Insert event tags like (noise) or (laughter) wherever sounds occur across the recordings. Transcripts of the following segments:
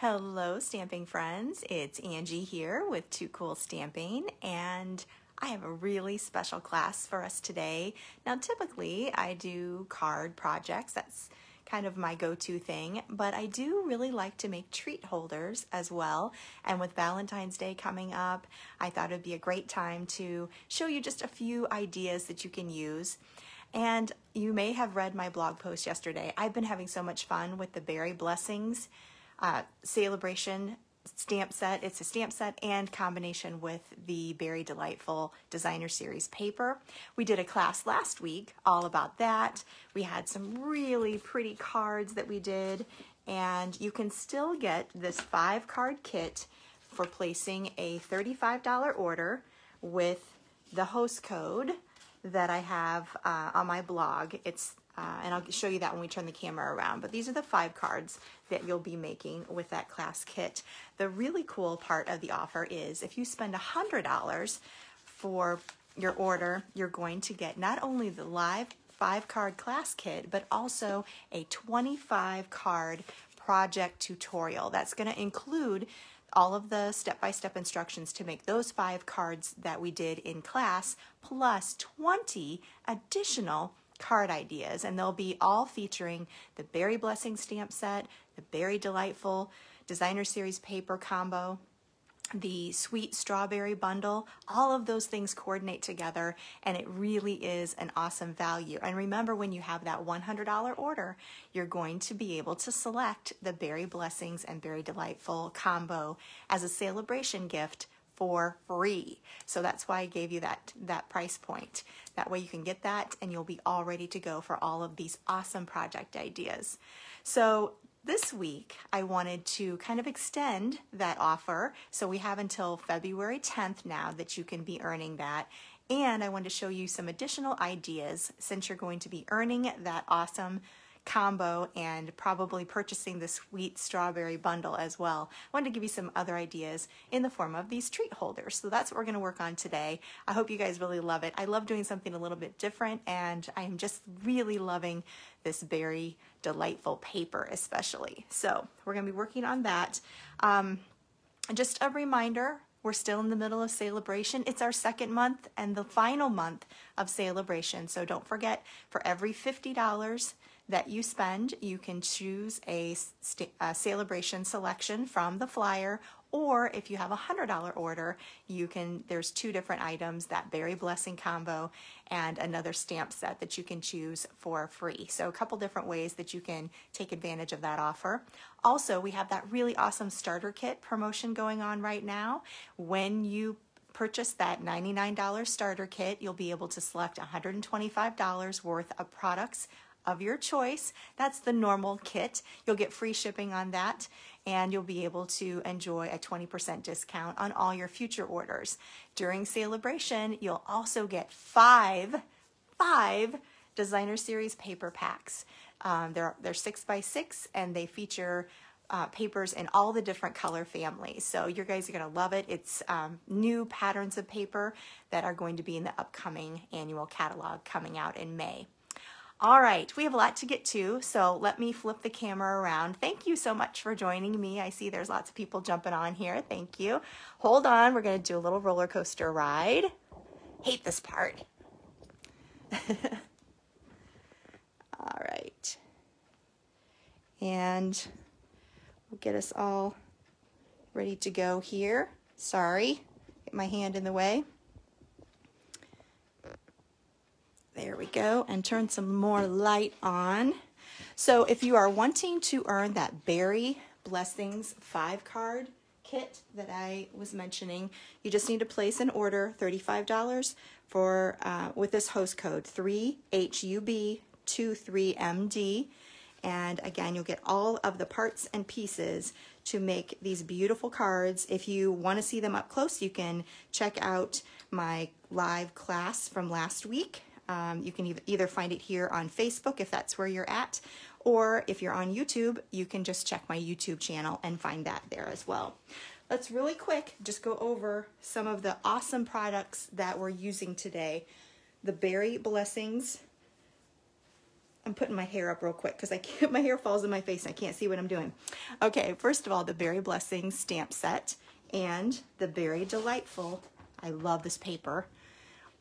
Hello, stamping friends. It's Angie here with Too Cool Stamping, and I have a really special class for us today. Now, typically, I do card projects. That's kind of my go-to thing, but I do really like to make treat holders as well. And with Valentine's Day coming up, I thought it'd be a great time to show you just a few ideas that you can use. And you may have read my blog post yesterday. I've been having so much fun with the Berry Blessings uh, Sale-a-Bration stamp set. It's a stamp set and combination with the Berry Delightful Designer Series paper. We did a class last week all about that. We had some really pretty cards that we did and you can still get this five card kit for placing a $35 order with the host code that I have uh, on my blog. It's uh, and I'll show you that when we turn the camera around. But these are the five cards that you'll be making with that class kit. The really cool part of the offer is if you spend $100 for your order, you're going to get not only the live five card class kit, but also a 25 card project tutorial. That's going to include all of the step-by-step -step instructions to make those five cards that we did in class, plus 20 additional card ideas, and they'll be all featuring the Berry Blessing stamp set, the Berry Delightful Designer Series paper combo, the sweet strawberry bundle, all of those things coordinate together and it really is an awesome value. And remember when you have that $100 order, you're going to be able to select the Berry Blessings and Berry Delightful combo as a Sale-a-Bration gift for free. So that's why I gave you that, that price point. That way you can get that and you'll be all ready to go for all of these awesome project ideas. So this week, I wanted to kind of extend that offer. So we have until February 10th now that you can be earning that. And I wanted to show you some additional ideas since you're going to be earning that awesome combo and probably purchasing the sweet strawberry bundle as well. I wanted to give you some other ideas in the form of these treat holders. So that's what we're going to work on today. I hope you guys really love it. I love doing something a little bit different and I am just really loving this berry delightful paper especially. So we're going to be working on that. Um, just a reminder, we're still in the middle of Sale-a-Bration. It's our second month and the final month of Sale-a-Bration. So don't forget, for every $50 that you spend, you can choose a, a Sale-a-Bration selection from the flyer or if you have a $100 order, you can, there's two different items, that Berry Blessing combo and another stamp set that you can choose for free. So a couple different ways that you can take advantage of that offer. Also, we have that really awesome starter kit promotion going on right now. When you purchase that $99 starter kit, you'll be able to select $125 worth of products of your choice. That's the normal kit. You'll get free shipping on that and you'll be able to enjoy a 20% discount on all your future orders. During Sale-a-Bration, you'll also get five, five designer series paper packs. Um, they're, they're six by six and they feature uh, papers in all the different color families. So you guys are going to love it. It's um, new patterns of paper that are going to be in the upcoming annual catalog coming out in May. All right, we have a lot to get to, so let me flip the camera around. Thank you so much for joining me. I see there's lots of people jumping on here. Thank you. Hold on, we're going to do a little roller coaster ride. Hate this part. (laughs) all right. And we'll get us all ready to go here. Sorry, get my hand in the way. There we go, and turn some more light on. So if you are wanting to earn that Berry Blessings 5 card kit that I was mentioning, you just need to place an order, $35 for uh, with this host code 3HUB23MD. And again, you'll get all of the parts and pieces to make these beautiful cards. If you want to see them up close, you can check out my live class from last week um, you can either find it here on Facebook if that's where you're at, or if you're on YouTube, you can just check my YouTube channel and find that there as well. Let's really quick just go over some of the awesome products that we're using today. The Berry Blessings I'm putting my hair up real quick because I can't, (laughs) my hair falls in my face and I can't see what I'm doing. Okay, first of all, the Berry Blessings stamp set and the Berry Delightful. I love this paper.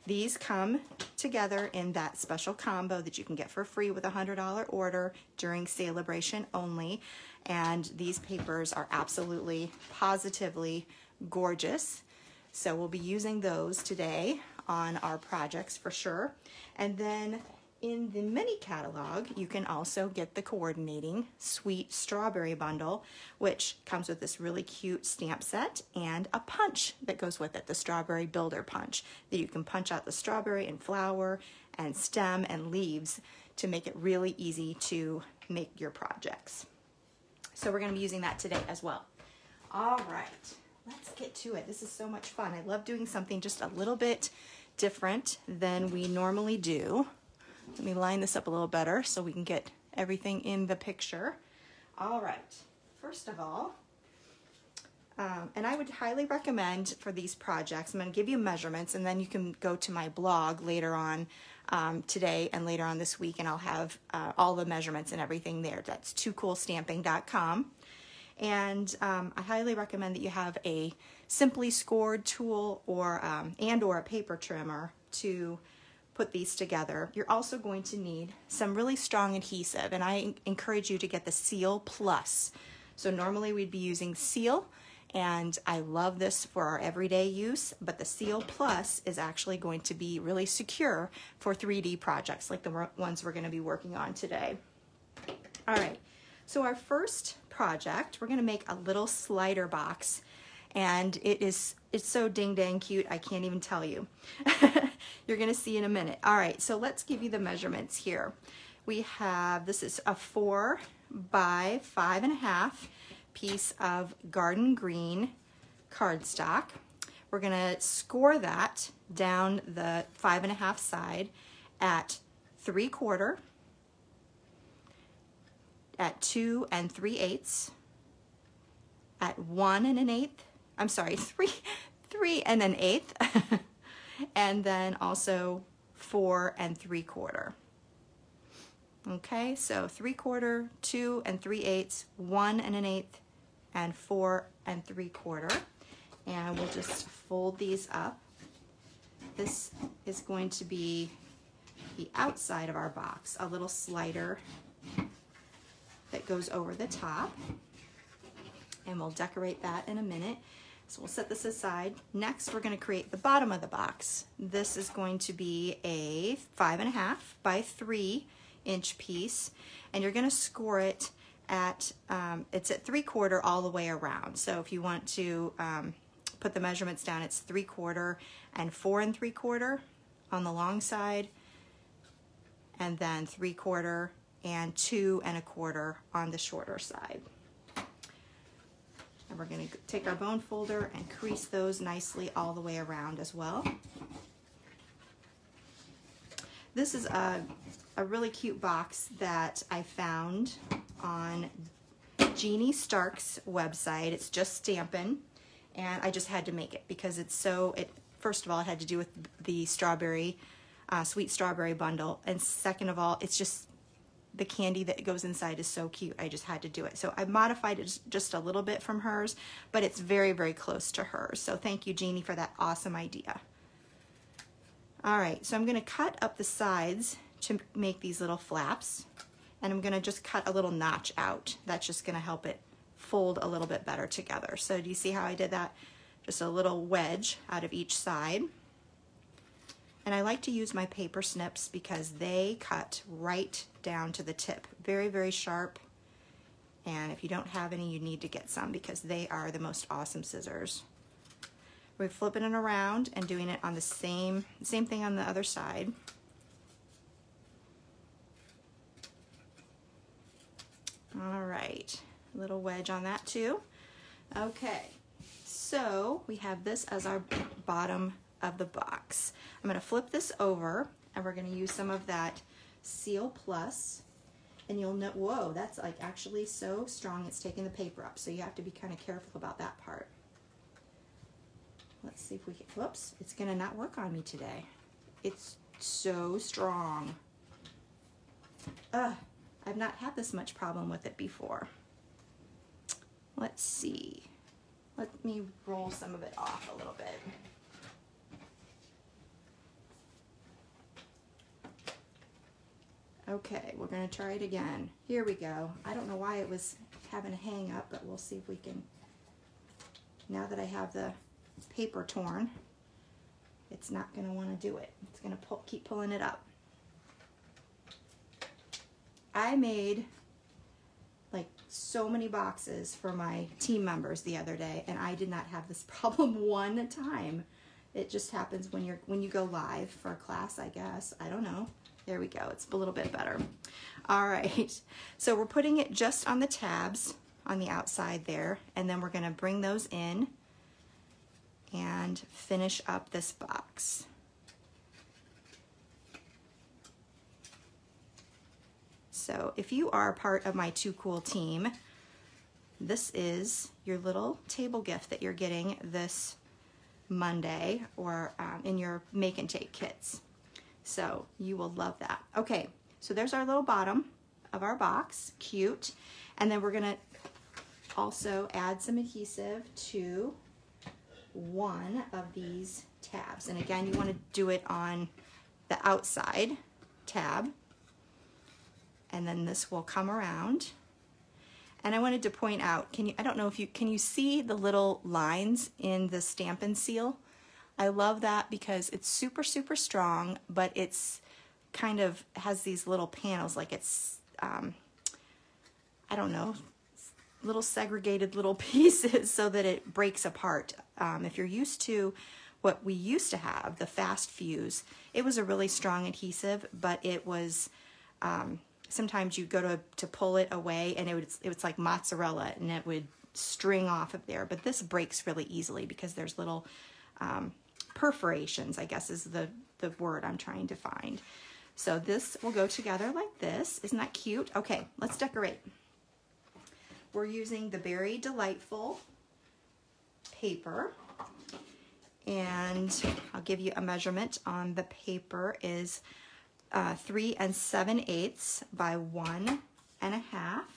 These come together in that special combo that you can get for free with a $100 order during Sale-a-Bration only. And these papers are absolutely, positively gorgeous. So we'll be using those today on our projects for sure. And then in the mini catalog, you can also get the coordinating sweet strawberry bundle, which comes with this really cute stamp set and a punch that goes with it, the strawberry builder punch, that you can punch out the strawberry and flower and stem and leaves to make it really easy to make your projects. So we're gonna be using that today as well. All right, let's get to it. This is so much fun. I love doing something just a little bit different than we normally do. Let me line this up a little better so we can get everything in the picture. All right, first of all, um, and I would highly recommend for these projects, I'm going to give you measurements and then you can go to my blog later on um, today and later on this week and I'll have uh, all the measurements and everything there. That's toocoolstamping.com. And um, I highly recommend that you have a simply scored tool or um, and or a paper trimmer to put these together. You're also going to need some really strong adhesive, and I encourage you to get the Seal Plus. So normally we'd be using Seal, and I love this for our everyday use, but the Seal Plus is actually going to be really secure for 3D projects like the ones we're gonna be working on today. All right, so our first project, we're gonna make a little slider box and it is it's so ding dang cute I can't even tell you (laughs) you're gonna see in a minute. All right so let's give you the measurements here. We have this is a four by five and a half piece of garden green cardstock. We're gonna score that down the five and a half side at three quarter at two and three eighths at one and an eighth I'm sorry, (laughs) three, three and an eighth, (laughs) and then also four and three quarter. Okay, so three quarter, two and three eighths, one and an eighth, and four and three quarter. And we'll just fold these up. This is going to be the outside of our box, a little slider that goes over the top. And we'll decorate that in a minute. So we'll set this aside. Next, we're gonna create the bottom of the box. This is going to be a five and a half by three inch piece, and you're gonna score it at, um, it's at three quarter all the way around. So if you want to um, put the measurements down, it's three quarter and four and three quarter on the long side, and then three quarter and two and a quarter on the shorter side. And we're gonna take our bone folder and crease those nicely all the way around as well. This is a, a really cute box that I found on Jeannie Stark's website. It's just Stampin', and I just had to make it because it's so, it first of all, it had to do with the strawberry, uh, sweet strawberry bundle, and second of all, it's just the candy that goes inside is so cute. I just had to do it. So I modified it just a little bit from hers, but it's very, very close to hers. So thank you, Jeannie, for that awesome idea. All right, so I'm gonna cut up the sides to make these little flaps, and I'm gonna just cut a little notch out. That's just gonna help it fold a little bit better together. So do you see how I did that? Just a little wedge out of each side. And I like to use my paper snips because they cut right down to the tip. Very, very sharp. And if you don't have any, you need to get some because they are the most awesome scissors. We're flipping it around and doing it on the same, same thing on the other side. All right, little wedge on that too. Okay, so we have this as our bottom of the box. I'm going to flip this over and we're going to use some of that Seal Plus and you'll know, whoa, that's like actually so strong it's taking the paper up. So you have to be kind of careful about that part. Let's see if we can, whoops, it's gonna not work on me today. It's so strong. uh, I've not had this much problem with it before. Let's see. Let me roll some of it off a little bit. Okay, we're gonna try it again. Here we go. I don't know why it was having a hang up, but we'll see if we can, now that I have the paper torn, it's not gonna wanna do it. It's gonna pull, keep pulling it up. I made like so many boxes for my team members the other day and I did not have this (laughs) problem one time. It just happens when you're when you go live for a class, I guess. I don't know. There we go. It's a little bit better. All right. So we're putting it just on the tabs on the outside there, and then we're going to bring those in and finish up this box. So if you are part of my Too Cool team, this is your little table gift that you're getting this Monday or um, in your make and take kits. So you will love that. Okay, so there's our little bottom of our box, cute. And then we're gonna also add some adhesive to one of these tabs. And again, you wanna do it on the outside tab. And then this will come around. And I wanted to point out, can you, I don't know if you, can you see the little lines in the Stampin' Seal? I love that because it's super, super strong, but it's kind of has these little panels, like it's, um, I don't know, little segregated little (laughs) pieces so that it breaks apart. Um, if you're used to what we used to have, the fast fuse, it was a really strong adhesive, but it was, um, sometimes you go to, to pull it away and it it was like mozzarella and it would string off of there. But this breaks really easily because there's little um, perforations, I guess is the, the word I'm trying to find. So this will go together like this. Isn't that cute? Okay, let's decorate. We're using the Berry Delightful paper. And I'll give you a measurement on the paper is uh, three and seven eighths by one and a half.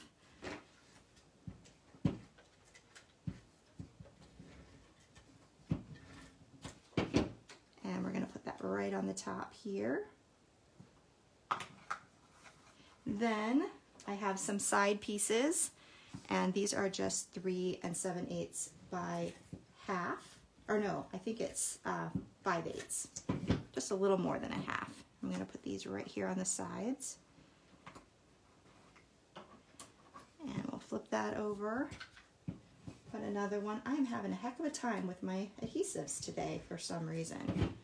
Right on the top here. Then I have some side pieces and these are just three and seven eighths by half, or no, I think it's uh, five eighths, just a little more than a half. I'm gonna put these right here on the sides. And we'll flip that over, put another one. I'm having a heck of a time with my adhesives today for some reason.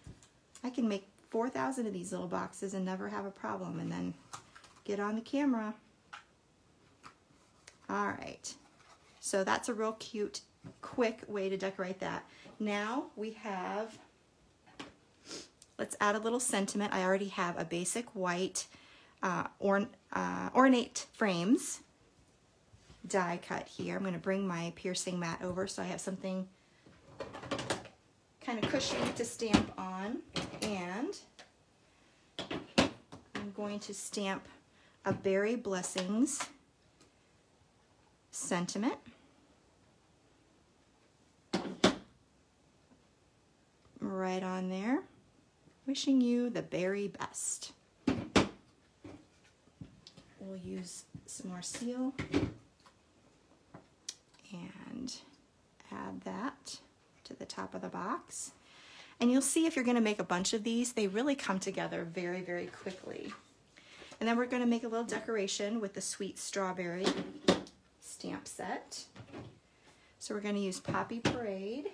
I can make 4,000 of these little boxes and never have a problem and then get on the camera. All right, so that's a real cute, quick way to decorate that. Now we have, let's add a little sentiment. I already have a basic white uh, or, uh, ornate frames die cut here. I'm going to bring my piercing mat over so I have something kind of cushiony to stamp on and I'm going to stamp a Berry Blessings sentiment. Right on there. Wishing you the very best. We'll use some more seal and add that to the top of the box. And you'll see if you're gonna make a bunch of these, they really come together very, very quickly. And then we're gonna make a little decoration with the sweet strawberry stamp set. So we're gonna use Poppy Parade.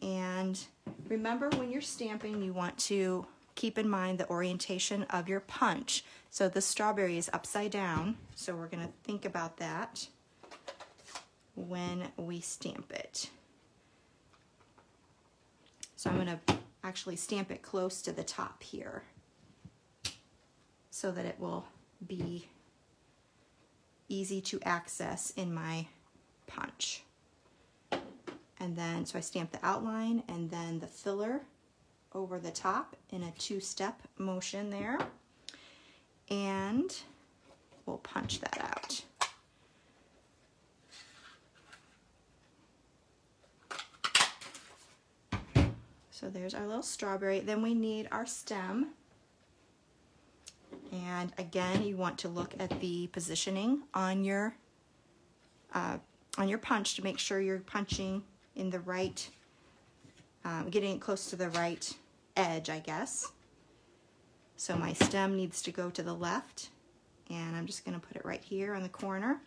And remember when you're stamping, you want to keep in mind the orientation of your punch. So the strawberry is upside down, so we're gonna think about that when we stamp it. So I'm gonna actually stamp it close to the top here so that it will be easy to access in my punch. And then, so I stamp the outline and then the filler over the top in a two-step motion there. and we'll punch that out. So there's our little strawberry. Then we need our stem. And again, you want to look at the positioning on your uh, on your punch to make sure you're punching in the right, um, getting it close to the right edge, I guess. So my stem needs to go to the left and I'm just gonna put it right here on the corner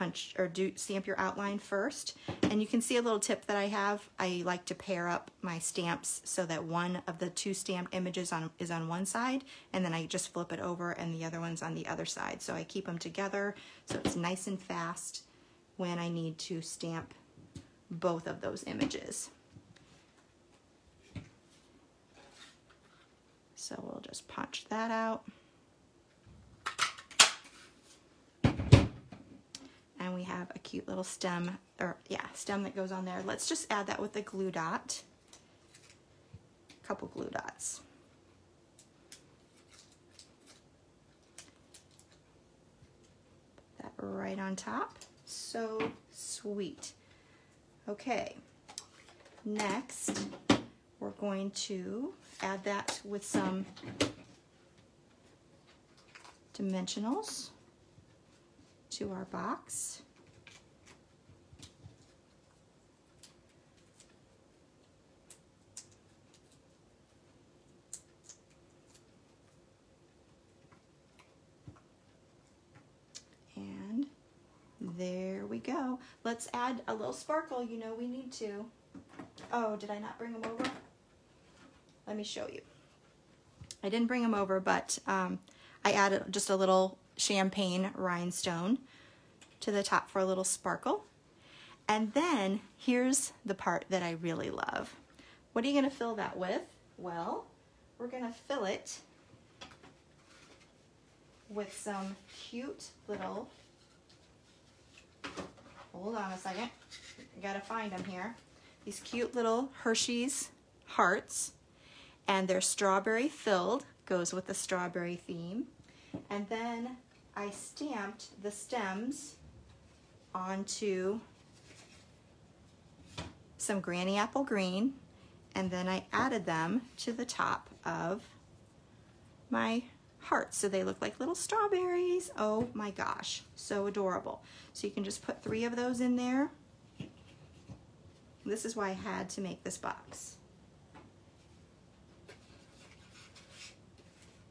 punch or do stamp your outline first. And you can see a little tip that I have. I like to pair up my stamps so that one of the two stamped images on is on one side and then I just flip it over and the other one's on the other side. So I keep them together so it's nice and fast when I need to stamp both of those images. So we'll just punch that out. And we have a cute little stem, or yeah, stem that goes on there. Let's just add that with a glue dot. A couple glue dots. That right on top. So sweet. Okay, next we're going to add that with some dimensionals to our box. And there we go. Let's add a little sparkle. You know we need to. Oh, did I not bring them over? Let me show you. I didn't bring them over, but um, I added just a little champagne rhinestone to the top for a little sparkle. And then here's the part that I really love. What are you gonna fill that with? Well, we're gonna fill it with some cute little, hold on a second, I gotta find them here. These cute little Hershey's hearts and they're strawberry filled, goes with the strawberry theme. And then I stamped the stems onto some granny apple green and then I added them to the top of my hearts so they look like little strawberries. Oh my gosh, so adorable. So you can just put three of those in there. This is why I had to make this box.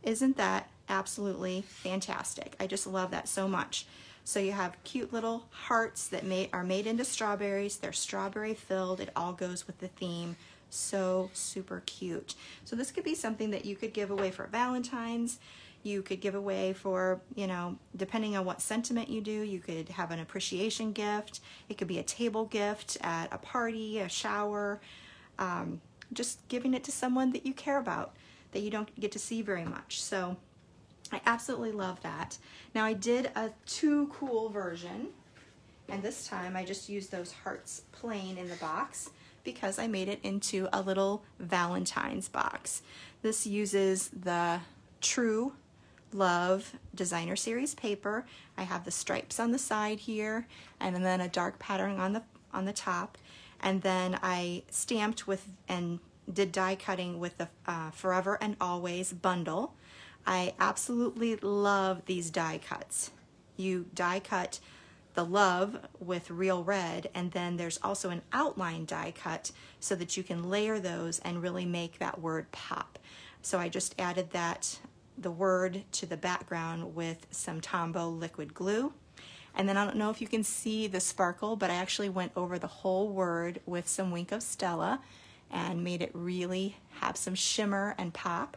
Isn't that absolutely fantastic? I just love that so much. So you have cute little hearts that may, are made into strawberries. They're strawberry filled. It all goes with the theme. So super cute. So this could be something that you could give away for Valentine's. You could give away for, you know, depending on what sentiment you do, you could have an appreciation gift. It could be a table gift at a party, a shower, um, just giving it to someone that you care about that you don't get to see very much. So I absolutely love that. Now I did a too cool version and this time I just used those hearts plain in the box because I made it into a little Valentine's box. This uses the True Love Designer Series paper. I have the stripes on the side here and then a dark pattern on the on the top. And then I stamped with and did die cutting with the uh, Forever and Always bundle. I absolutely love these die cuts. You die cut the love with real red and then there's also an outline die cut so that you can layer those and really make that word pop. So I just added that the word to the background with some Tombow liquid glue. And then I don't know if you can see the sparkle, but I actually went over the whole word with some Wink of Stella and made it really have some shimmer and pop.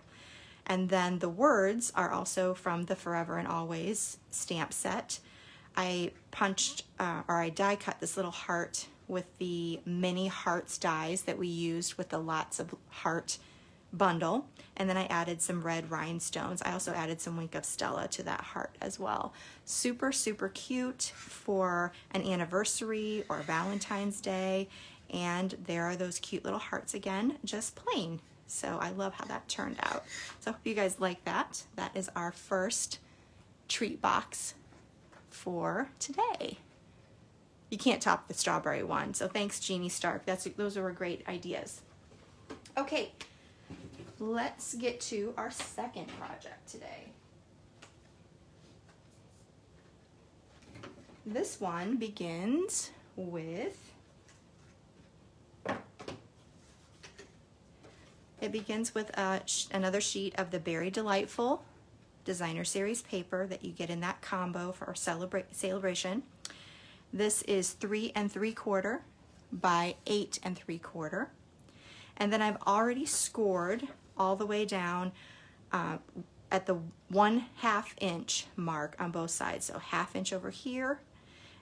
And then the words are also from the Forever and Always stamp set. I punched uh, or I die cut this little heart with the mini hearts dies that we used with the lots of heart bundle. And then I added some red rhinestones. I also added some Wink of Stella to that heart as well. Super, super cute for an anniversary or Valentine's Day. And there are those cute little hearts again, just plain. So I love how that turned out. So I hope you guys like that. That is our first treat box for today. You can't top the strawberry one. So thanks, Jeannie Stark. That's those were great ideas. Okay, let's get to our second project today. This one begins with It begins with a, another sheet of the Berry Delightful Designer Series paper that you get in that combo for our celebra Sale-a-Bration. This is three and three quarter by eight and three quarter. And then I've already scored all the way down uh, at the one half inch mark on both sides. So half inch over here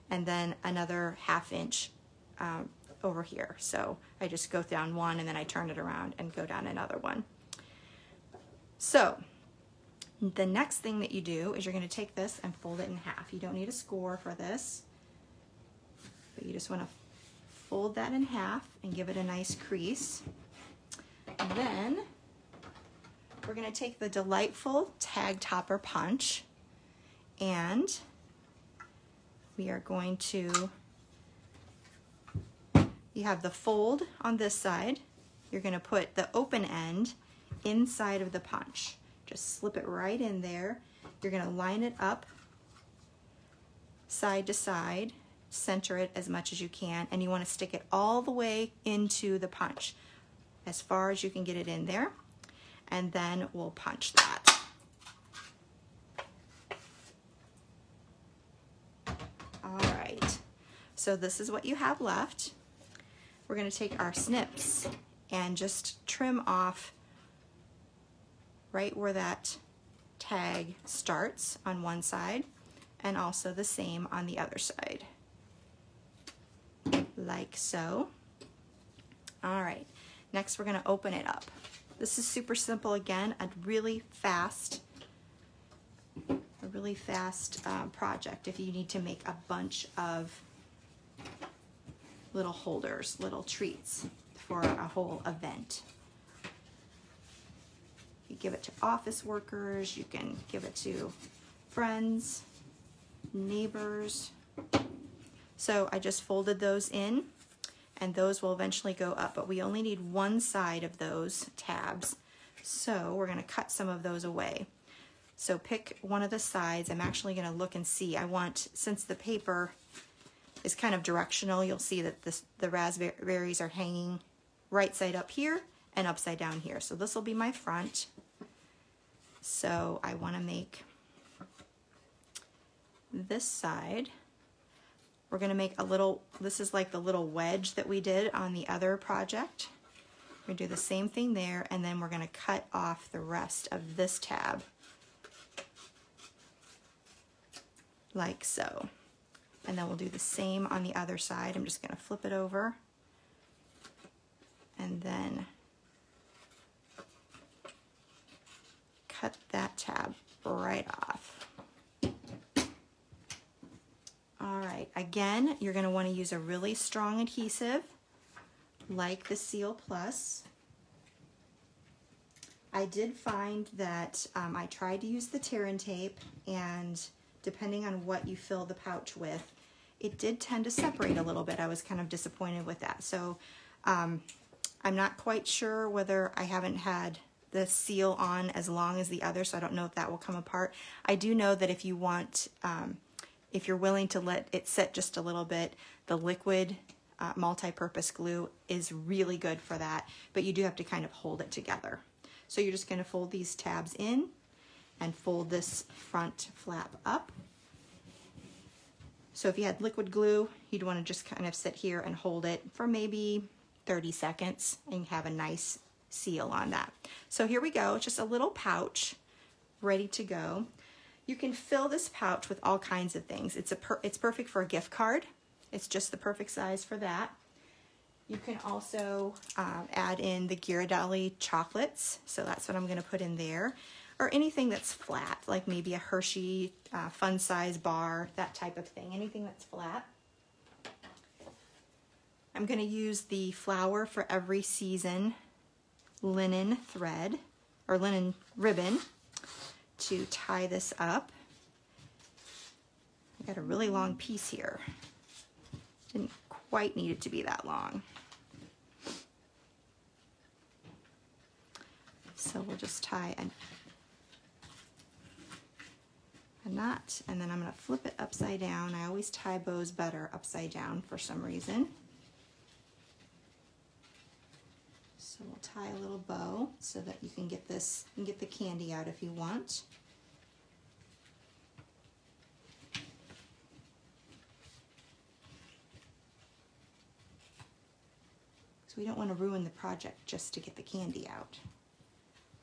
and then another half inch um, over here. So I just go down one and then I turn it around and go down another one. So the next thing that you do is you're going to take this and fold it in half. You don't need a score for this, but you just want to fold that in half and give it a nice crease. And then we're going to take the Delightful Tag Topper Punch and we are going to you have the fold on this side. You're gonna put the open end inside of the punch. Just slip it right in there. You're gonna line it up side to side, center it as much as you can, and you wanna stick it all the way into the punch, as far as you can get it in there. And then we'll punch that. All right, so this is what you have left we're going to take our snips and just trim off right where that tag starts on one side and also the same on the other side. Like so. All right next we're going to open it up. This is super simple again a really fast a really fast uh, project if you need to make a bunch of little holders, little treats for a whole event. You give it to office workers, you can give it to friends, neighbors. So I just folded those in and those will eventually go up, but we only need one side of those tabs. So we're gonna cut some of those away. So pick one of the sides. I'm actually gonna look and see. I want, since the paper is kind of directional. You'll see that this, the raspberries are hanging right side up here and upside down here. So this will be my front. So I want to make this side. We're going to make a little, this is like the little wedge that we did on the other project. We're going to do the same thing there, and then we're going to cut off the rest of this tab. Like so. And then we'll do the same on the other side. I'm just gonna flip it over and then cut that tab right off. All right, again, you're gonna wanna use a really strong adhesive like the Seal Plus. I did find that um, I tried to use the tear and tape and depending on what you fill the pouch with, it did tend to separate a little bit. I was kind of disappointed with that. So um, I'm not quite sure whether I haven't had the seal on as long as the other, so I don't know if that will come apart. I do know that if you want, um, if you're willing to let it sit just a little bit, the liquid uh, multi-purpose glue is really good for that, but you do have to kind of hold it together. So you're just gonna fold these tabs in and fold this front flap up. So if you had liquid glue, you'd want to just kind of sit here and hold it for maybe 30 seconds and have a nice seal on that. So here we go, just a little pouch ready to go. You can fill this pouch with all kinds of things. It's, a per it's perfect for a gift card. It's just the perfect size for that. You can also um, add in the Ghirardelli chocolates. So that's what I'm gonna put in there or anything that's flat, like maybe a Hershey uh, fun size bar, that type of thing, anything that's flat. I'm gonna use the flower for every season linen thread or linen ribbon to tie this up. I got a really long piece here. Didn't quite need it to be that long. So we'll just tie a, a knot and then I'm gonna flip it upside down. I always tie bows better upside down for some reason. So we'll tie a little bow so that you can get this, and get the candy out if you want. So we don't want to ruin the project just to get the candy out.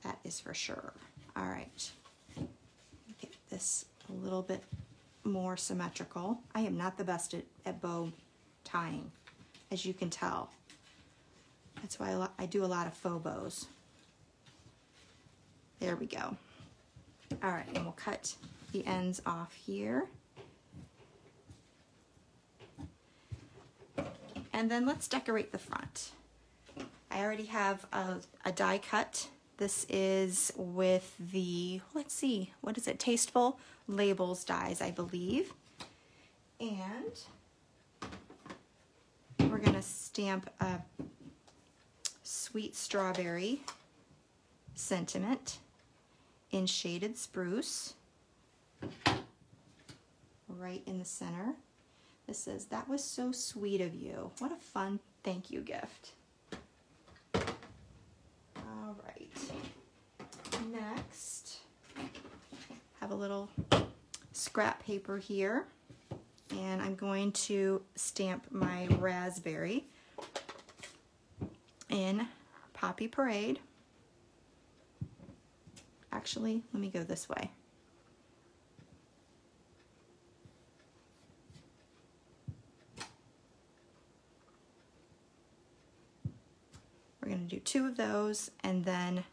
That is for sure. All right, get this a little bit more symmetrical. I am not the best at, at bow tying, as you can tell. That's why I, I do a lot of faux bows. There we go. All right, and we'll cut the ends off here. And then let's decorate the front. I already have a, a die cut. This is with the, let's see, what is it? Tasteful Labels dies, I believe. And we're gonna stamp a sweet strawberry sentiment in shaded spruce right in the center. This says, that was so sweet of you. What a fun thank you gift. All right. Next, have a little scrap paper here and I'm going to stamp my raspberry in Poppy Parade. Actually, let me go this way. We're going to do two of those and then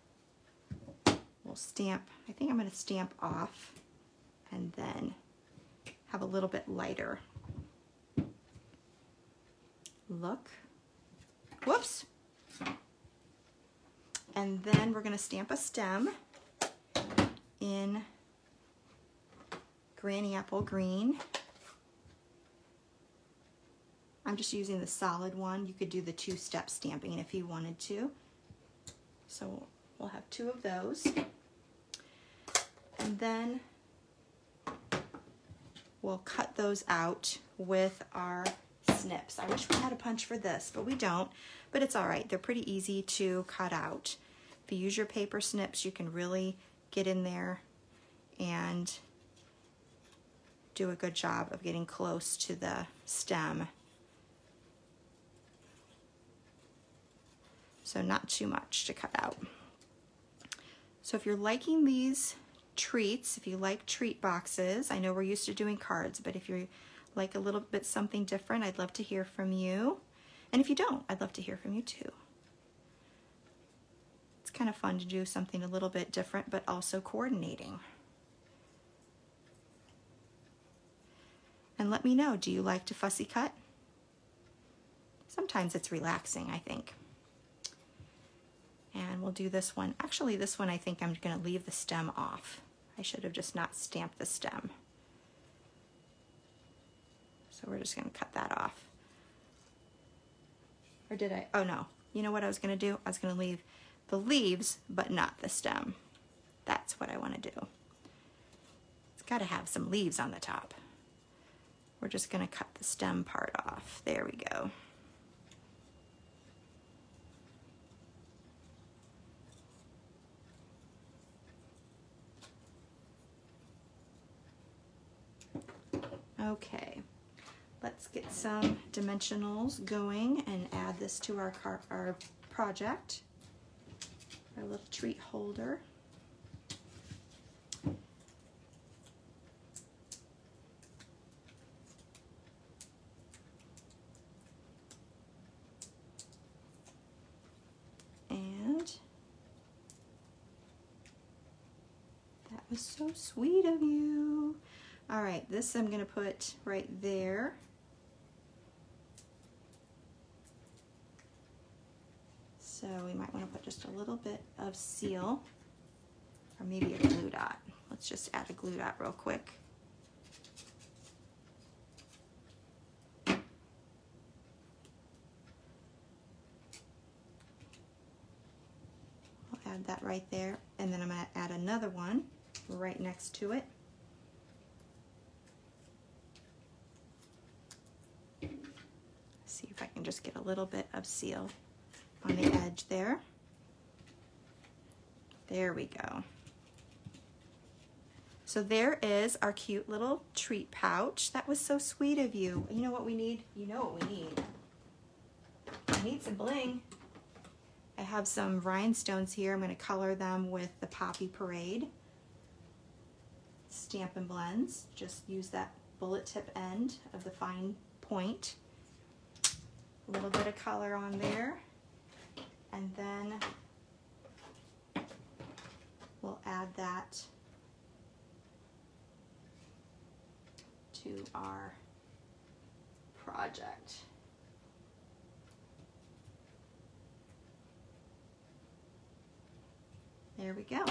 we'll stamp, I think I'm going to stamp off and then have a little bit lighter look. Whoops. And then we're gonna stamp a stem in Granny Apple Green. I'm just using the solid one. You could do the two-step stamping if you wanted to. So we'll have two of those. And then we'll cut those out with our snips. I wish we had a punch for this, but we don't. But it's all right. They're pretty easy to cut out. If you use your paper snips, you can really get in there and do a good job of getting close to the stem. So not too much to cut out. So if you're liking these treats, if you like treat boxes, I know we're used to doing cards, but if you like a little bit something different, I'd love to hear from you. And if you don't, I'd love to hear from you too It's kind of fun to do something a little bit different, but also coordinating. And let me know, do you like to fussy cut? Sometimes it's relaxing, I think. And we'll do this one. Actually, this one I think I'm gonna leave the stem off. I should have just not stamped the stem. So we're just gonna cut that off. Or did I? Oh no. You know what I was gonna do? I was gonna leave the leaves, but not the stem. That's what I want to do. It's got to have some leaves on the top. We're just going to cut the stem part off. There we go. Okay, let's get some dimensionals going and add this to our, car our project our little treat holder. And that was so sweet of you. All right, this I'm gonna put right there. So we might want to put just a little bit of seal or maybe a glue dot. Let's just add a glue dot real quick. I'll add that right there and then I'm going to add another one right next to it. See if I can just get a little bit of seal on the edge there. There we go. So there is our cute little treat pouch. That was so sweet of you. You know what we need? You know what we need. I need some bling. I have some rhinestones here. I'm going to color them with the Poppy Parade. Stampin' Blends. Just use that bullet tip end of the fine point. A little bit of color on there. And then we'll add that to our project. There we go.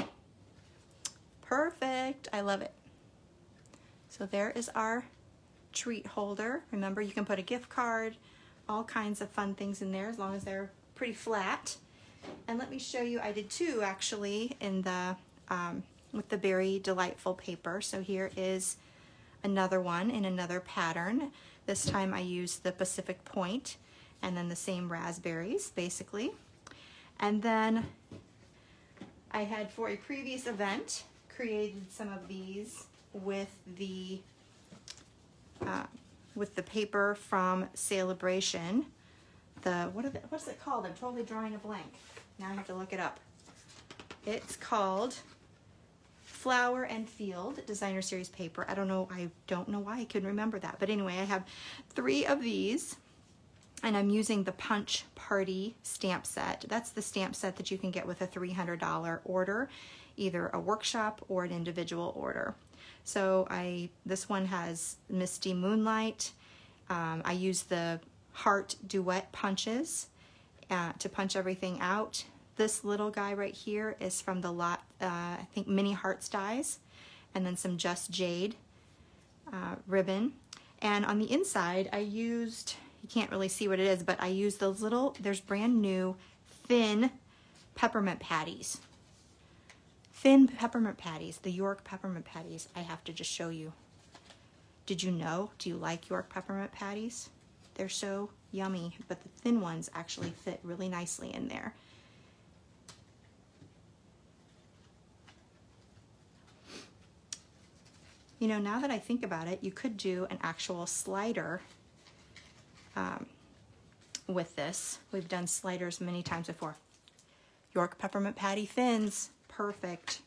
Perfect. I love it. So there is our treat holder. Remember, you can put a gift card, all kinds of fun things in there as long as they're pretty flat. And let me show you, I did two actually in the, um, with the Berry Delightful paper. So here is another one in another pattern. This time I used the Pacific Point and then the same raspberries basically. And then I had for a previous event created some of these with the uh, with the paper from Sale-a-Bration. The what, it, what's it called? I'm totally drawing a blank. Now I have to look it up. It's called Flower and Field Designer Series paper. I don't know, I don't know why I couldn't remember that. But anyway, I have three of these and I'm using the Punch Party stamp set. That's the stamp set that you can get with a $300 order, either a workshop or an individual order. So I this one has Misty Moonlight. Um, I use the Heart Duet punches uh, to punch everything out. This little guy right here is from the lot, uh, I think Mini Hearts dies, and then some Just Jade uh, ribbon. And on the inside, I used you can't really see what it is, but I use those little, there's brand new thin peppermint patties. Thin peppermint patties, the York peppermint patties. I have to just show you. Did you know? Do you like York peppermint patties? They're so yummy, but the thin ones actually fit really nicely in there. You know, now that I think about it, you could do an actual slider um, with this. We've done sliders many times before. York Peppermint Patty Thins, perfect.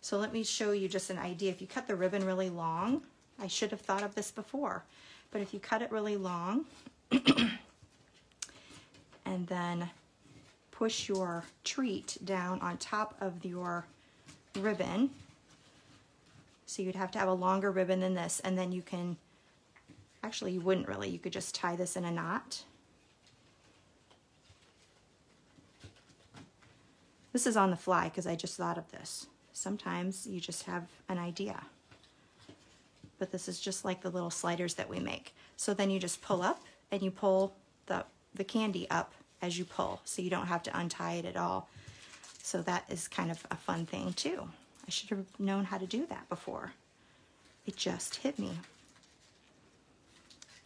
So let me show you just an idea. If you cut the ribbon really long, I should have thought of this before, but if you cut it really long (clears throat) and then push your treat down on top of your ribbon, so you'd have to have a longer ribbon than this, and then you can Actually, you wouldn't really. You could just tie this in a knot. This is on the fly because I just thought of this. Sometimes you just have an idea. But this is just like the little sliders that we make. So then you just pull up and you pull the, the candy up as you pull. So you don't have to untie it at all. So that is kind of a fun thing too. I should have known how to do that before. It just hit me.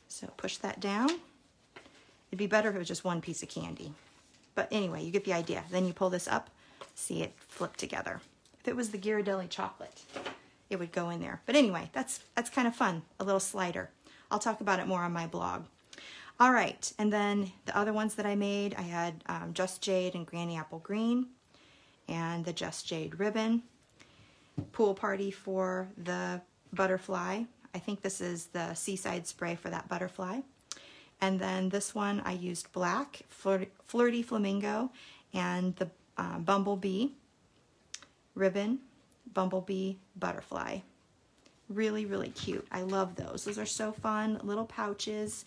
So push that down. It'd be better if it was just one piece of candy. But anyway, you get the idea. Then you pull this up, see it flip together. If it was the Ghirardelli chocolate, it would go in there. But anyway, that's, that's kind of fun, a little slider. I'll talk about it more on my blog. All right, and then the other ones that I made, I had um, Just Jade and Granny Apple Green and the Just Jade ribbon. Pool party for the butterfly. I think this is the Seaside Spray for that butterfly. And then this one I used black, Flirty Flamingo, and the uh, Bumblebee ribbon, Bumblebee Butterfly. Really, really cute. I love those. Those are so fun, little pouches,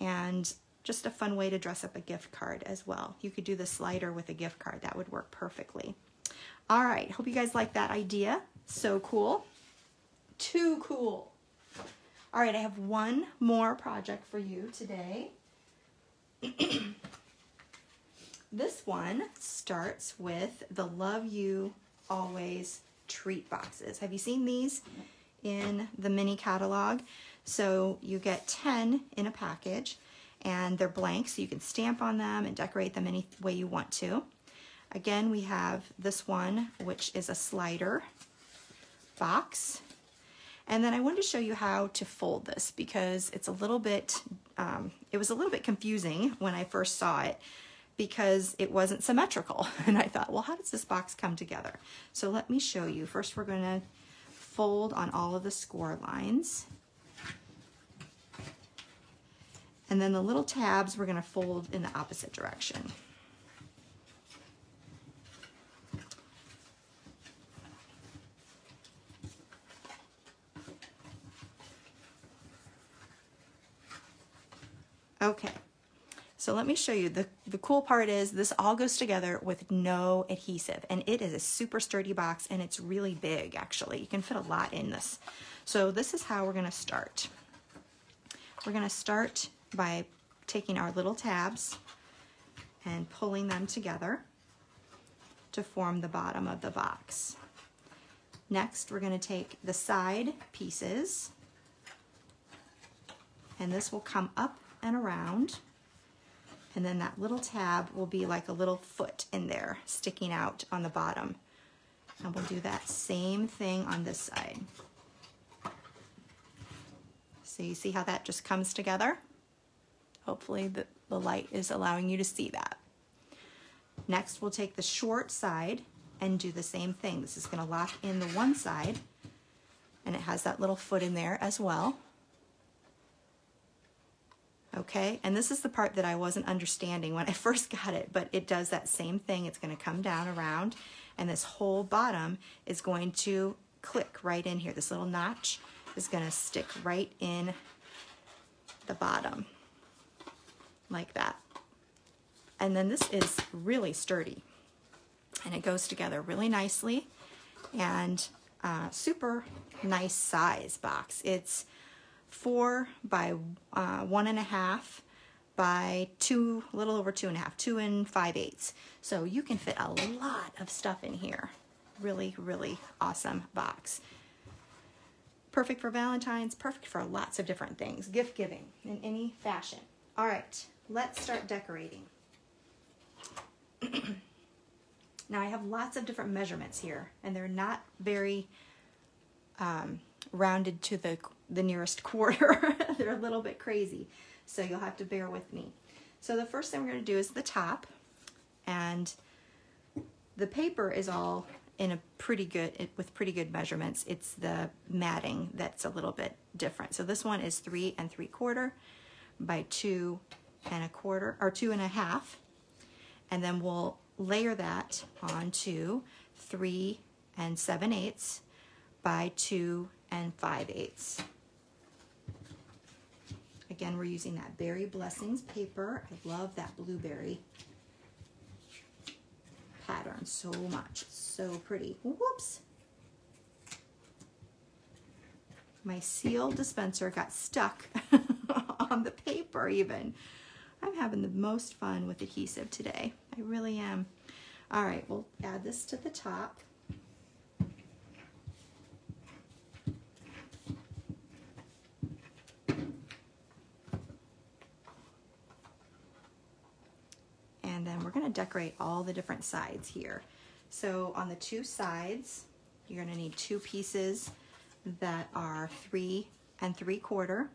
and just a fun way to dress up a gift card as well. You could do the slider with a gift card. That would work perfectly. All right, hope you guys like that idea. So cool. Too cool. All right, I have one more project for you today. (clears throat) this one starts with the Love You Always treat boxes. Have you seen these in the mini catalog? So you get 10 in a package and they're blank so you can stamp on them and decorate them any way you want to. Again, we have this one, which is a slider box. And then I wanted to show you how to fold this because it's a little bit, um, it was a little bit confusing when I first saw it because it wasn't symmetrical. (laughs) And I thought, well, how does this box come together? So let me show you. First, we're going to fold on all of the score lines. And then the little tabs, we're going to fold in the opposite direction. Okay, so let me show you. The, the cool part is this all goes together with no adhesive and it is a super sturdy box and it's really big actually. You can fit a lot in this. So this is how we're gonna start. We're gonna start by taking our little tabs and pulling them together to form the bottom of the box. Next, we're gonna take the side pieces and this will come up and around. And then that little tab will be like a little foot in there sticking out on the bottom. And we'll do that same thing on this side. So you see how that just comes together? Hopefully the, the light is allowing you to see that. Next, we'll take the short side and do the same thing. This is gonna lock in the one side and it has that little foot in there as well okay? And this is the part that I wasn't understanding when I (laughs) first got it, but it does that same thing. It's gonna come down around and this whole bottom is going to click right in here. This little notch is gonna stick right in the bottom like that. And then this is really sturdy and it goes together really nicely and uh, super nice size box. It's four by uh, one and a half by two, a little over two and a half, two and five eighths. So you can fit a lot of stuff in here. Really, really awesome box. Perfect for Valentine's, perfect for lots of different things. Gift giving in any fashion. All right, let's start decorating. (clears throat) now I have lots of different measurements here and they're not very um, rounded to the the nearest (laughs) quarter. (laughs) They're a little bit crazy, so you'll have to bear with me. So the first thing we're to do is the top, and the paper is all in a pretty good, with pretty good measurements. It's the matting that's a little bit different. So this one is three and three quarter by two and a quarter, or two and a half, and then we'll layer that onto three and seven eighths by two and five eighths. Again, we're using that Berry Blessings paper. I love that blueberry pattern so much. So pretty. Whoops. My seal dispenser got stuck (laughs) on the paper even. I'm having the most fun with adhesive today. I really am. All right, we'll add this to the top. Decorate all the different sides here. So on the two sides, you're gonna need two pieces that are three and three quarter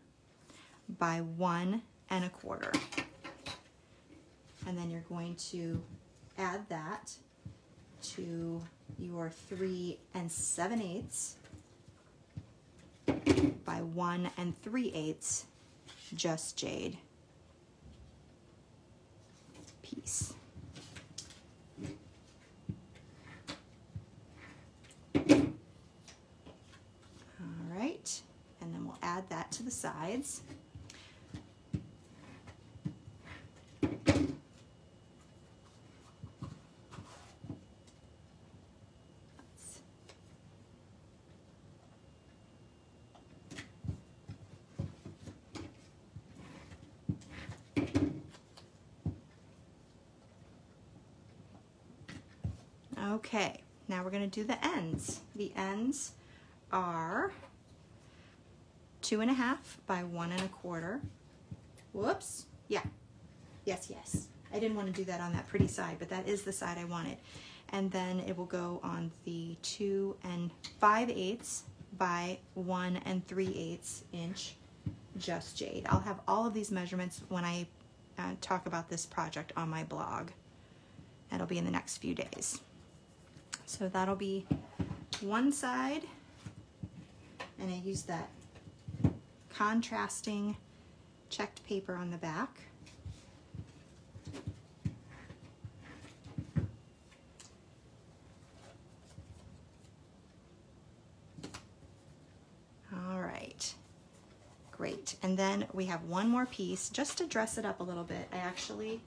by one and a quarter. And then you're going to add that to your three and seven eighths by one and three eighths just jade piece. All right, and then we'll add that to the sides. Okay, now we're going to do the ends. The ends are two and a half by one and a quarter. Whoops. Yeah. Yes, yes. I didn't want to do that on that pretty side, but that is the side I wanted. And then it will go on the two and five eighths by one and three eighths inch just jade. I'll have all of these measurements when I uh, talk about this project on my blog. That'll be in the next few days. So that'll be one side, and I use that contrasting checked paper on the back. All right, great. And then we have one more piece, just to dress it up a little bit. I actually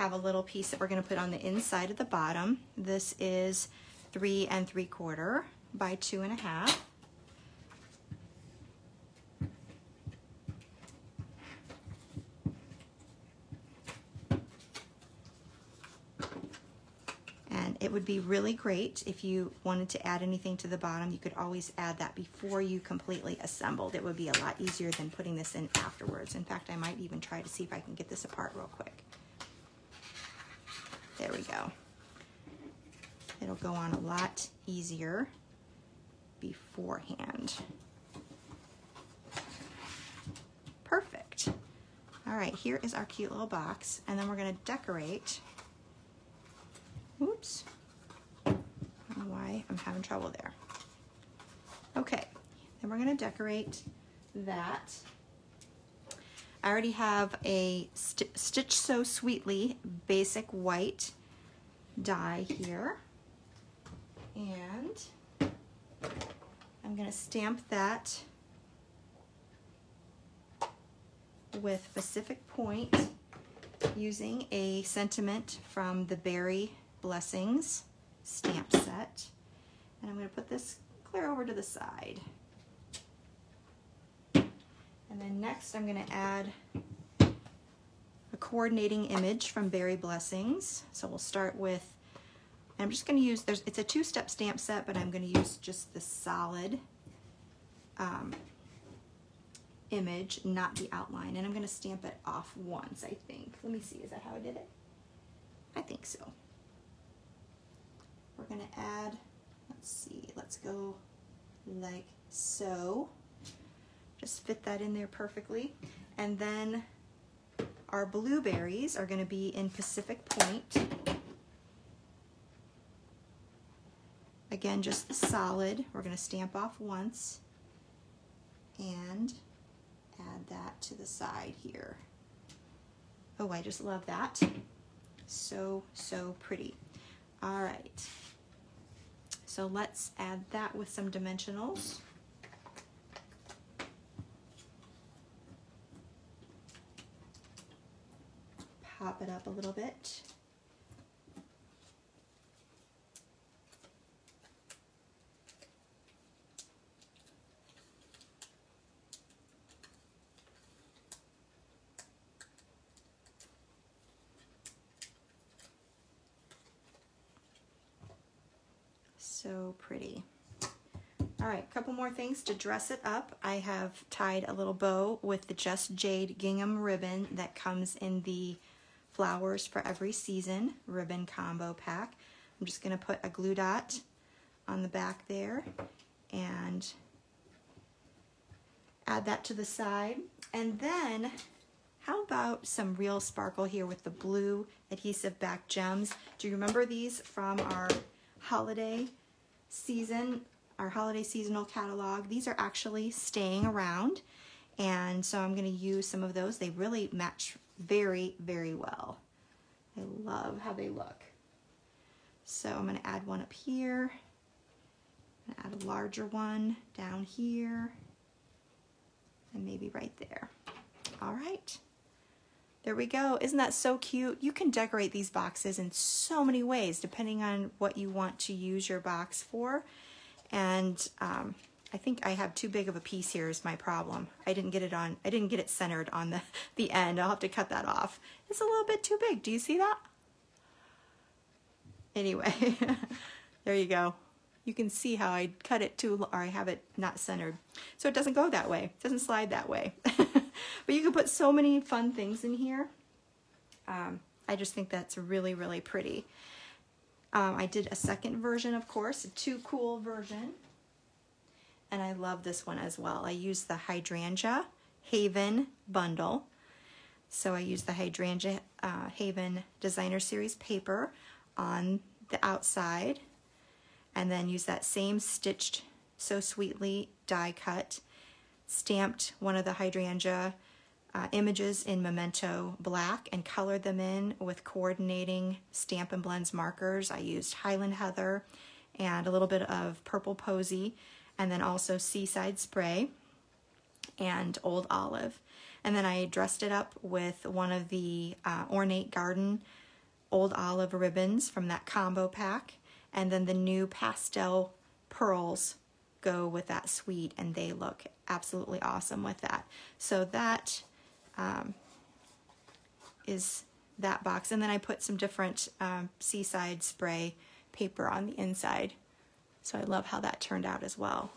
have a little piece that we're gonna put on the inside of the bottom. This is three and three quarter by two and a half. And it would be really great if you wanted to add anything to the bottom, you could always add that before you completely assembled. It would be a lot easier than putting this in afterwards. In fact, I might even try to see if I can get this apart real quick. There we go. It'll go on a lot easier beforehand. Perfect. All right, here is our cute little box, and then we're gonna decorate Oops. I don't know why I'm having trouble there. Okay, then we're gonna decorate that. I already have a st Stitch So Sweetly basic white die here. And I'm gonna stamp that with Pacific Point using a sentiment from the Berry Blessings stamp set. And I'm going to put this clear over to the side. And then next I'm going to add a coordinating image from Berry Blessings. So we'll start with, I'm just going to use, there's, it's a two-step stamp set, but I'm going to use just the solid um, image, not the outline. And I'm going to stamp it off once, I think. Let me see, is that how I did it? I think so we're going to add, let's see, let's go like so. Just fit that in there perfectly. And then our blueberries are going to be in Pacific Point. Again, just the solid. We're going to stamp off once and add that to the side here. Oh, I just love that. So, so pretty. All right. So let's add that with some dimensionals. Pop it up a little bit. so pretty. All right, a couple more things to dress it up. I have tied a little bow with the Just Jade gingham ribbon that comes in the Flowers for Every Season ribbon combo pack. I'm just gonna put a glue dot on the back there and add that to the side. And then how about some real sparkle here with the blue adhesive back gems? Do you remember these from our holiday season, our holiday seasonal catalog. These are actually staying around. And so I'm going to use some of those. They really match very, very well. I love how they look. So I'm to add one up here. add a larger one down here. And maybe right there. All right. There we go. Isn't that so cute? You can decorate these boxes in so many ways depending on what you want to use your box for. And um, I think I have too big of a piece here is my problem. I didn't get it on, I didn't get it centered on the, (laughs) the end. I'll have to cut that off. It's a little bit too big. Do you see that? Anyway, (laughs) there you go. You can see how I cut it too, or I have it not centered. So it doesn't go that way. It doesn't slide that way. (laughs) but you can put so many fun things in here. Um, I just think that's really, really pretty. Um, I did a second version, of course, a too cool version. And I love this one as well. I use the Hydrangea Haven bundle. So I use the Hydrangea uh, Haven Designer Series paper on the outside and then use that same stitched so sweetly die cut stamped one of the hydrangea uh, images in memento black and colored them in with coordinating Stampin' Blends markers i used highland heather and a little bit of purple posy and then also seaside spray and old olive and then i dressed it up with one of the uh, ornate garden old olive ribbons from that combo pack and then the new pastel pearls go with that suite and they look absolutely awesome with that. So that um, is that box. And then I put some different um, seaside spray paper on the inside. So I love how that turned out as well.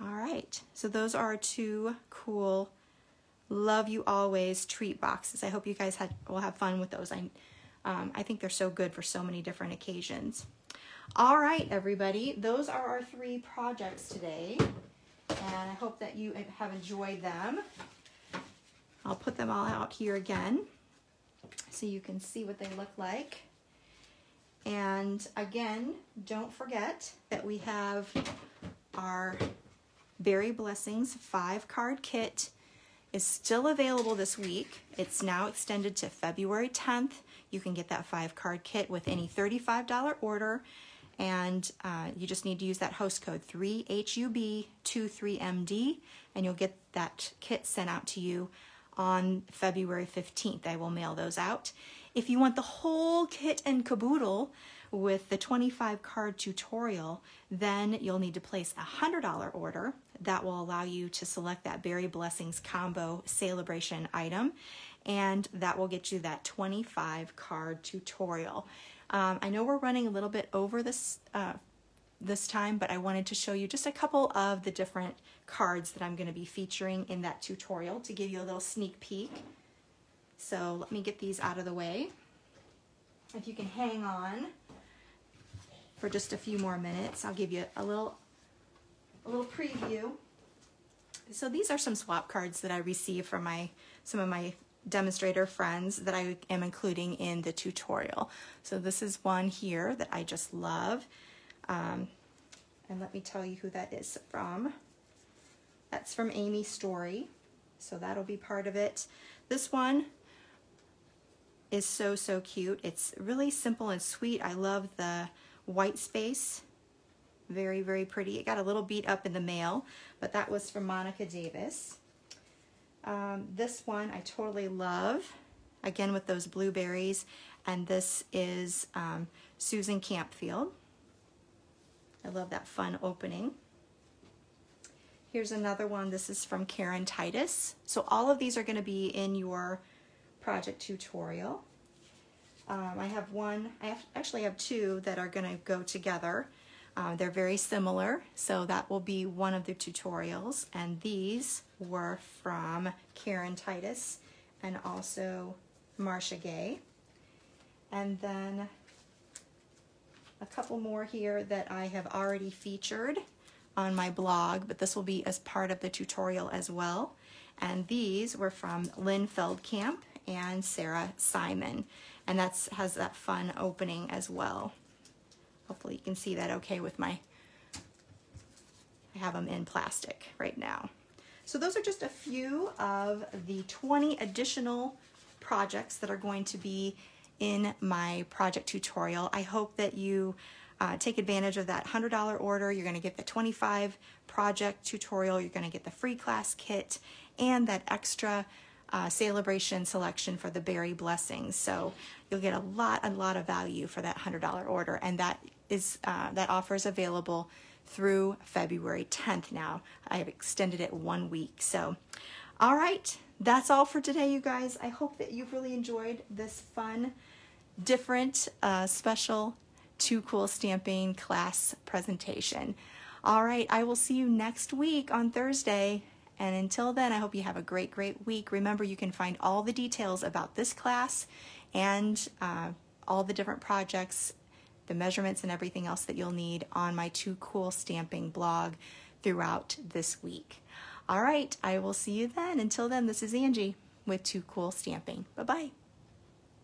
All right, so those are two cool love you always treat boxes. I hope you guys had will have fun with those. I um, I think they're so good for so many different occasions. All right, everybody, those are our three projects today, and I hope that you have enjoyed them. I'll put them all out here again so you can see what they look like. And again, don't forget that we have our Berry Blessings five card kit is still available this week. It's now extended to February 10th. You can get that five card kit with any $35 order and uh, you just need to use that host code 3HUB23MD and you'll get that kit sent out to you on February 15th. I will mail those out. If you want the whole kit and caboodle with the 25 card tutorial, then you'll need to place a $100 order. That will allow you to select that Berry Blessings combo Sale-a-Bration item and that will get you that 25 card tutorial. Um, I know we're running a little bit over this uh, this time, but I wanted to show you just a couple of the different cards that I'm going to be featuring in that tutorial to give you a little sneak peek. So let me get these out of the way. If you can hang on for just a few more minutes, I'll give you a little, a little preview. So these are some swap cards that I received from my some of my demonstrator friends that I am including in the tutorial. So this is one here that I just love. Um, and let me tell you who that is from. That's from Amy Story. So that'll be part of it. This one is so, so cute. It's really simple and sweet. I love the white space. Very, very pretty. It got a little beat up in the mail, but that was from Monica Davis. Um, this one I totally love, again with those blueberries, and this is um, Susan Campfield. I love that fun opening. Here's another one. This is from Karen Titus. So all of these are going to be in your project tutorial. Um, I have one, I have, actually have two that are going to go together. Uh, they're very similar, so that will be one of the tutorials. And these were from Karen Titus and also Marcia Gay. And then a couple more here that I have already featured on my blog, but this will be as part of the tutorial as well. And these were from Lynn Feldkamp and Sarah Simon. And that has that fun opening as well. Hopefully you can see that okay with my, I have them in plastic right now. So those are just a few of the 20 additional projects that are going to be in my project tutorial. I hope that you uh, take advantage of that $100 order. You're going to get the 25 project tutorial. You're going to get the free class kit and that extra uh, Sale-a-Bration selection for the berry blessings. So you'll get a lot, a lot of value for that $100 order. And that is, uh, that offer is available through February 10th now. I have extended it one week. So, all right, that's all for today, you guys. I hope that you've really enjoyed this fun different uh, special Too Cool Stamping class presentation. All right, I will see you next week on Thursday. And until then, I hope you have a great, great week. Remember, you can find all the details about this class and uh, all the different projects, the measurements, and everything else that you'll need on my Too Cool Stamping blog throughout this week. All right, I will see you then. Until then, this is Angie with Too Cool Stamping. Bye bye.